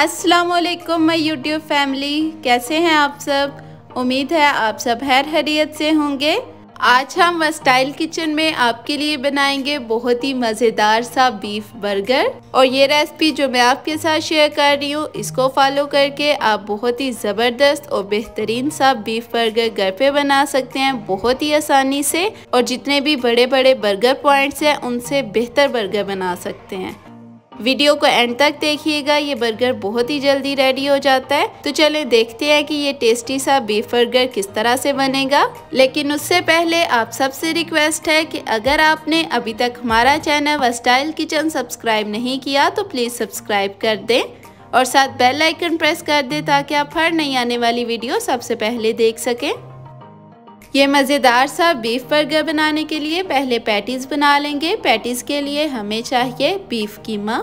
अस्सलाम वालेकुम my YouTube family. कैसे हैं आप सब? उम्मीद है आप सब हैर हरियत से होंगे। आज हम स्टाइल किचन में आपके लिए बनाएँगे बहुत ही मज़ेदार सा बीफ बर्गर। और ये रेसिपी जो मैं आपके साथ शेयर कर रही हूँ, इसको फॉलो करके आप बहुत ही ज़बरदस्त और बेहतरीन सा बीफ बर्गर घर पे बना सकते हैं बहुत ही आसानी से। और जितने भी बड़े बड़े बर्गर पॉइंट्स हैं, उनसे बेहतर बर्गर बना सकते हैं। वीडियो को एंड तक देखिएगा। ये बर्गर बहुत ही जल्दी रेडी हो जाता है। तो चलें देखते हैं कि ये टेस्टी सा बीफ बर्गर किस तरह से बनेगा। लेकिन उससे पहले आप सबसे रिक्वेस्ट है कि अगर आपने अभी तक हमारा चैनल स्टाइल किचन सब्सक्राइब नहीं किया तो प्लीज़ सब्सक्राइब कर दें। और साथ बेल आइकन प्रेस कर दें ताकि आप हर नई आने वाली वीडियो सबसे पहले देख सकें। ये मज़ेदार सा बीफ बर्गर बनाने के लिए पहले पैटीज़ बना लेंगे। पैटीज़ के लिए हमें चाहिए बीफ कीमा।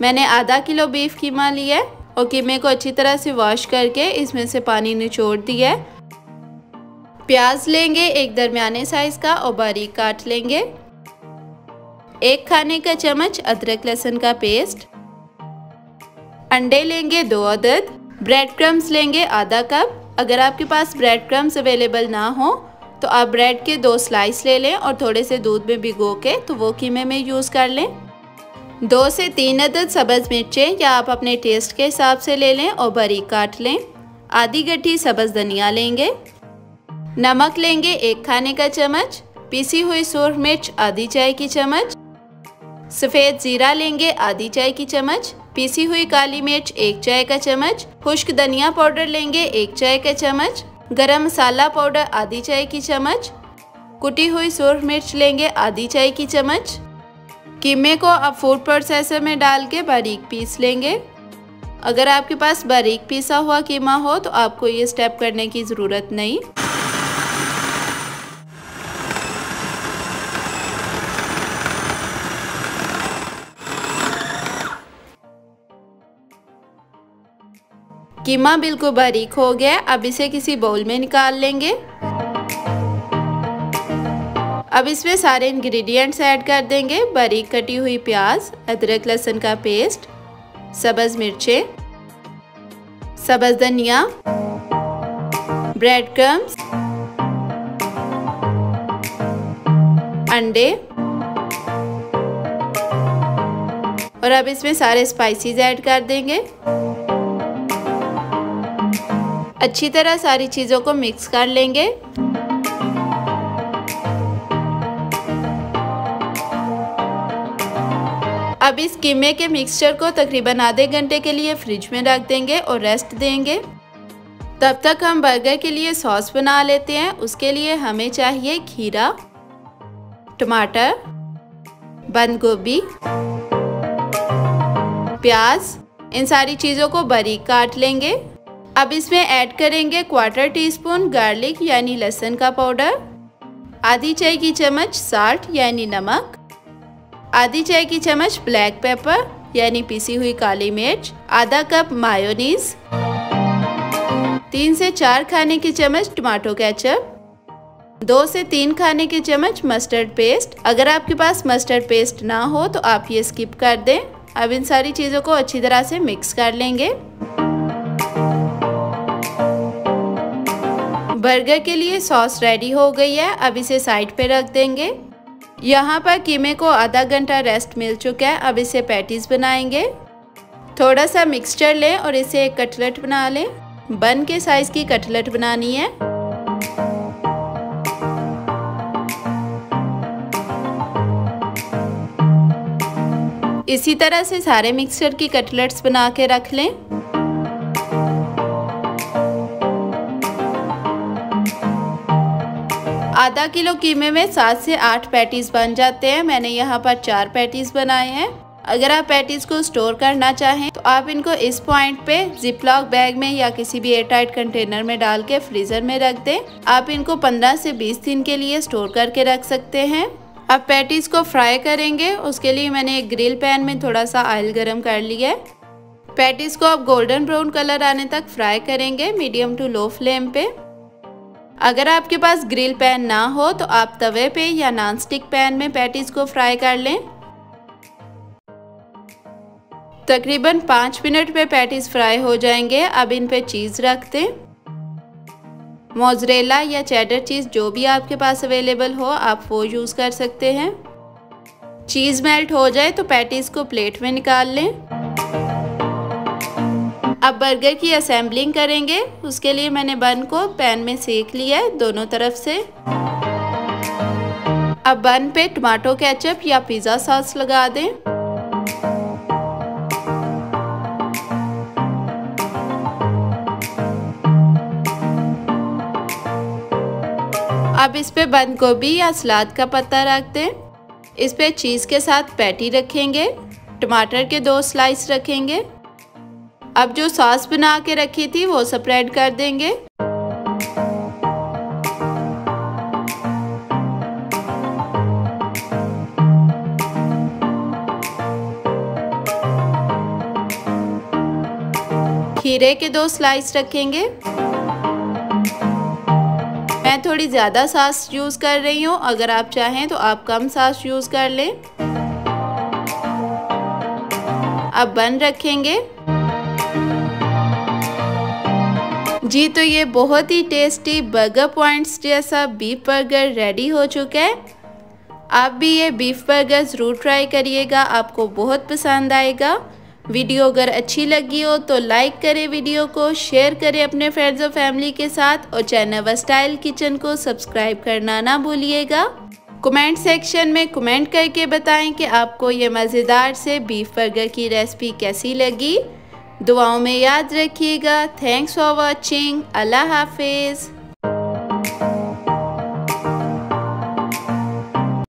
मैंने आधा किलो बीफ कीमा लिया और कीमे को अच्छी तरह से वॉश करके इसमें से पानी निचोड़ दिया प्याज लेंगे एक दरमियाने साइज़ का और बारीक काट लेंगे। एक खाने का चम्मच अदरक लहसुन का पेस्ट अंडे लेंगे दो अदद। ब्रेड क्रम्स लेंगे आधा कप अगर आपके पास ब्रेड क्रम्स अवेलेबल ना हो तो आप ब्रेड के दो स्लाइस ले लें और थोड़े से दूध में भिगो के तो वो कीमे में यूज़ कर लें। दो से तीन अदद सब्ज़ मिर्चें या आप अपने टेस्ट के हिसाब से ले लें और बारीक काट लें। आधी गट्ठी सब्ज़ धनिया लेंगे। नमक लेंगे एक खाने का चम्मच, पीसी हुई सूर्ख मिर्च आधी चाय की चम्मच। सफ़ेद ज़ीरा लेंगे आधी चाय की चम्मच। पीसी हुई काली मिर्च, एक चाय का चम्मच, खुश्क धनिया पाउडर लेंगे, एक चाय का चम्मच, गरम मसाला पाउडर, आधी चाय की चम्मच, कुटी हुई सुरख मिर्च लेंगे, आधी चाय की चम्मच, कीमे को आप फ़ूड प्रोसेसर में डाल के बारीक पीस लेंगे। अगर आपके पास बारीक पीसा हुआ कीमा हो तो आपको ये स्टेप करने की ज़रूरत नहीं। कीमा बिल्कुल बारीक हो गया अब इसे किसी बाउल में निकाल लेंगे। अब इसमें सारे इंग्रेडिएंट्स ऐड कर देंगे। बारीक कटी हुई प्याज, अदरक, लहसुन का पेस्ट सब्ज़ मिर्चें, सब्ज़ धनिया ब्रेड क्रम्स अंडे। और अब इसमें सारे स्पाइसेस ऐड कर देंगे। अच्छी तरह सारी चीज़ों को मिक्स कर लेंगे। अब इस कीमे के मिक्सचर को तकरीबन आधे घंटे के लिए फ्रिज में रख देंगे और रेस्ट देंगे। तब तक हम बर्गर के लिए सॉस बना लेते हैं। उसके लिए हमें चाहिए खीरा, टमाटर, बंद गोभी, प्याज। इन सारी चीज़ों को बारीक काट लेंगे। अब इसमें ऐड करेंगे क्वार्टर टी स्पून गार्लिक यानी लहसुन का पाउडर आधी चाय की चम्मच साल्ट यानी नमक, आधी चाय की चम्मच ब्लैक पेपर यानी पीसी हुई काली मिर्च, आधा कप मायोनीज तीन से चार खाने की चम्मच टमाटो केचप दो से तीन खाने की चम्मच मस्टर्ड पेस्ट अगर आपके पास मस्टर्ड पेस्ट ना हो तो आप ये स्किप कर दें। अब इन सारी चीज़ों को अच्छी तरह से मिक्स कर लेंगे। बर्गर के लिए सॉस रेडी हो गई है, अब इसे साइड पे रख देंगे। यहाँ पर कीमे को आधा घंटा रेस्ट मिल चुका है, अब इसे पैटीज़ बनाएँगे। थोड़ा सा मिक्सचर लें और इसे एक कटलेट बना लें। बन के साइज़ की कटलेट बनानी है। इसी तरह से सारे मिक्सचर की कटलेट्स बना के रख लें। आधा किलो कीमे में सात से आठ पैटीज़ बन जाते हैं। मैंने यहाँ पर चार पैटीज़ बनाए हैं। अगर आप पैटीज़ को स्टोर करना चाहें तो आप इनको इस पॉइंट पे जिपलॉक बैग में या किसी भी एयर टाइट कंटेनर में डाल के फ्रीज़र में रख दें। आप इनको 15 से 20 दिन के लिए स्टोर करके रख सकते हैं। अब पैटीज़ को फ्राई करेंगे। उसके लिए मैंने एक ग्रिल पैन में थोड़ा सा ऑयल गर्म कर लिया है। पैटीज़ को आप गोल्डन ब्राउन कलर आने तक फ्राई करेंगे मीडियम टू लो फ्लेम पे। अगर आपके पास ग्रिल पैन ना हो तो आप तवे पे या नॉन स्टिक पैन में पैटीज को फ्राई कर लें। तकरीबन पाँच मिनट में पैटीज फ्राई हो जाएँगे। अब इन पे चीज़ रख दें। मोजरेला या चैडर चीज़ जो भी आपके पास अवेलेबल हो, आप वो यूज़ कर सकते हैं। चीज़ मेल्ट हो जाए तो पैटीज़ को प्लेट में निकाल लें। अब बर्गर की असेंबलिंग करेंगे। उसके लिए मैंने बन को पैन में सेक लिया है दोनों तरफ़ से। अब बन पे टमाटो केचप या पिज़्ज़ा सॉस लगा दें। अब इस पे बंद गोभी या सलाद का पत्ता रख दें। इस पे चीज़ के साथ पैटी रखेंगे। टमाटर के दो स्लाइस रखेंगे। अब जो सॉस बना के रखी थी, वो स्प्रेड कर देंगे। खीरे के दो स्लाइस रखेंगे। मैं थोड़ी ज़्यादा सास यूज़ कर रही हूँ। अगर आप चाहें तो आप कम सास यूज़ कर लें। अब बन रखेंगे। जी तो ये बहुत ही टेस्टी बर्गर पॉइंट्स जैसा बीफ बर्गर रेडी हो चुका है। आप भी ये बीफ बर्गर ज़रूर ट्राई करिएगा, आपको बहुत पसंद आएगा। वीडियो अगर अच्छी लगी हो तो लाइक करें वीडियो को शेयर करें अपने फ्रेंड्स और फैमिली के साथ और चैनल स्टाइल किचन को सब्सक्राइब करना ना भूलिएगा। कमेंट सेक्शन में कमेंट करके बताएँ कि आपको ये मज़ेदार से बीफ बर्गर की रेसिपी कैसी लगी। दुआओं में याद रखिएगा। थैंक्स फॉर वॉचिंग अल्लाह हाफिज़।